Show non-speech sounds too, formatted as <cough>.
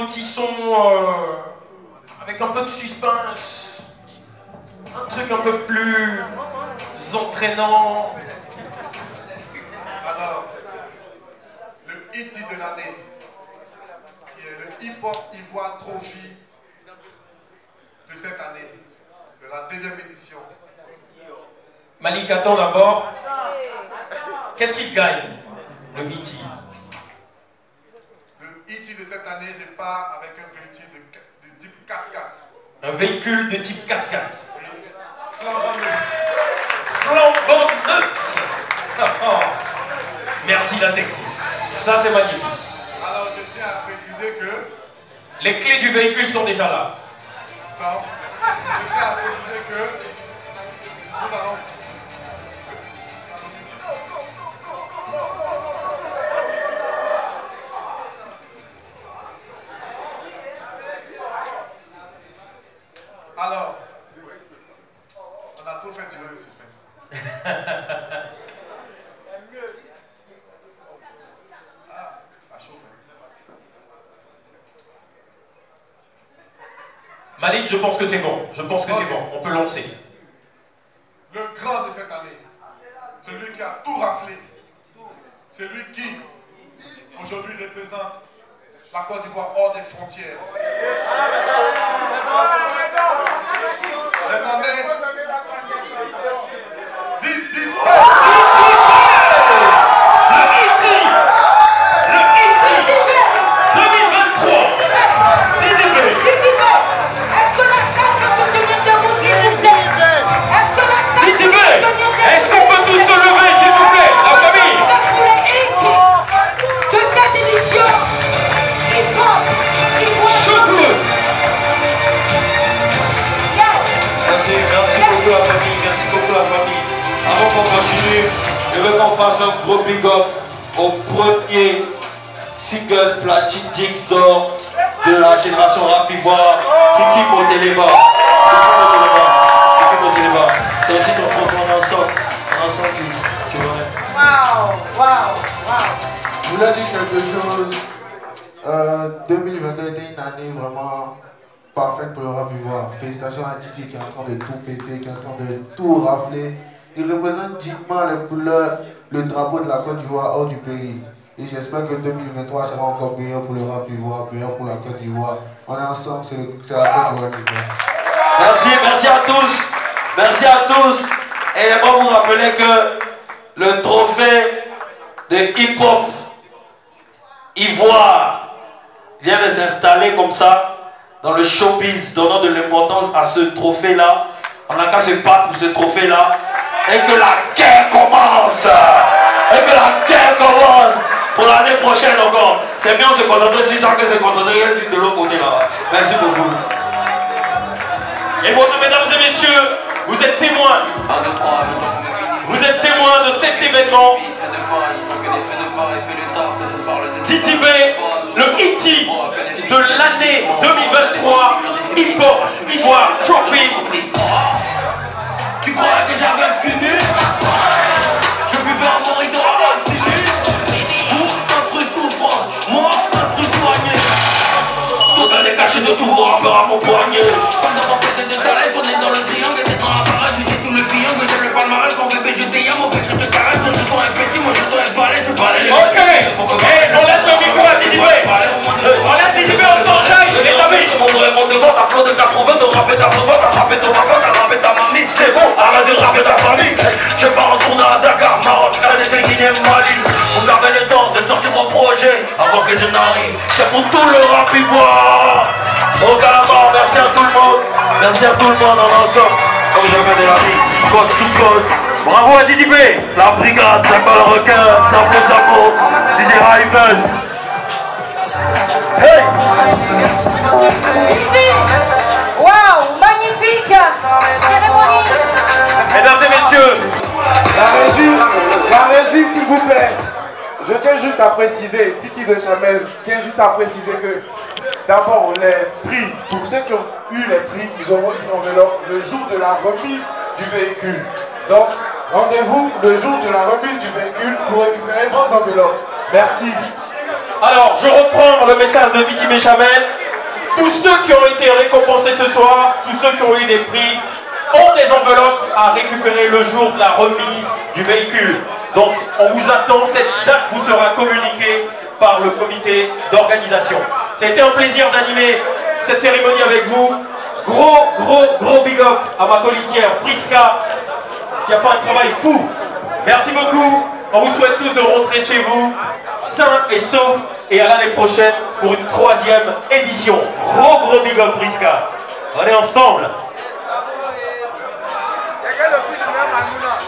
petit son euh, avec un peu de suspense, un truc un peu plus entraînant. Alors, le hit de l'année, qui est le Hip Hop Ivoire Trophy de cette année, de la deuxième édition. Malik, attends d'abord. Qu'est-ce qu'il gagne, le Viti de cette année repart avec un véhicule de, de type 4x4. Un véhicule de type 4x4. Flambant neuf. Flambant neuf <laughs> Merci la technique. Ça, c'est magnifique. Alors, je tiens à préciser que, Les clés du véhicule sont déjà là. non, je tiens à préciser que nous allons Malik, je pense que c'est bon. Je pense que c'est bon. On peut lancer. Le grand de cette année, celui qui a tout raflé, celui qui aujourd'hui représente la Côte d'Ivoire hors des frontières. J'ai nommé qu'on continue, je veux qu'on fasse un gros big up au premier single platine Dix d'or de la génération rap ivoire, Kiki Moteleba. Kiki Moteleba. C'est aussi ton propre ensemble, ensemble, fils, tu vois. Waouh, waouh, waouh. Je voulais dire quelque chose. Euh, 2022 était une année vraiment parfaite pour le rap ivoire. Félicitations à Titi qui est en train de tout péter, qui est en train de tout rafler. Il représente dignement les couleurs, le drapeau de la Côte d'Ivoire hors du pays. Et j'espère que 2023 sera encore meilleur pour le rap ivoire, meilleur pour la Côte d'Ivoire. On est ensemble, c'est la Côte d'Ivoire. Merci, merci à tous. Merci à tous. Et j'aimerais vous rappeler que le trophée de hip-hop ivoire vient de s'installer comme ça dans le showbiz, donnant de l'importance à ce trophée-là. On n'a qu'à se battre pour ce trophée-là. Et que la guerre commence. Et que la guerre commence. Pour l'année prochaine encore. C'est bien, on se concentre sur ça que se concentrer sur de l'autre côté là. Merci beaucoup. Et votre, mesdames et messieurs, vous êtes témoins. Vous êtes témoins de cet événement. B, le Iti de l'année 2023, Hip Hop Ivoire Trophy. Croyais que j'avais fini. Je buvais un morito à la Vous, instru souffrant Moi, instru soigné. Total est caché de tous vos rappeurs à mon poignet. Comme dans mon côté de talent, on est dans le triangle T'es dans la parade, j'ai tout le triangle. J'ai le palmarès, mon bébé je t'ai mon fait que je te caresse. Ton jeton est petit, mon jeton est balai Je balai les Ok, et on laisse le micro à Titi B. On laisse Titi B, on s'enchaîne, les amis. Mon devant, ta flow de 80 De rapper ta t'as rappé ton papa, Je pars en tournée à Dakar, Maroc, RDC, Guinée, Mali Vous avez le temps de sortir vos projets Avant que je n'arrive C'est pour tout le rap ivoire Au Gabon, merci à tout le monde. Merci à tout le monde en ensemble. Comme jamais de la vie. Poste to poste. Bravo à Didi B. La brigade, ça le requin. Sapo Sapo. DJ Rivers. Hey! Waouh, magnifique cérémonie. Messieurs, La régie, la régie, s'il vous plaît. Je tiens juste à préciser, Titi de Chamel tient juste à préciser que d'abord les prix, pour ceux qui ont eu les prix, ils auront une enveloppe le jour de la remise du véhicule. Donc, rendez-vous le jour de la remise du véhicule pour récupérer vos enveloppes. Merci. Alors, je reprends le message de Titi Béchamel. Tous ceux qui ont été récompensés ce soir, tous ceux qui ont eu des prix, ont des enveloppes à récupérer le jour de la remise du véhicule. Donc, on vous attend. Cette date vous sera communiquée par le comité d'organisation. Été un plaisir d'animer cette cérémonie avec vous. Gros, gros, gros big up à ma colistière Priska, qui a fait un travail fou. Merci beaucoup. On vous souhaite tous de rentrer chez vous, sains et saufs, et à l'année prochaine pour une troisième édition. Gros, gros big up Priska. On est ensemble. 为什么要喊足呢？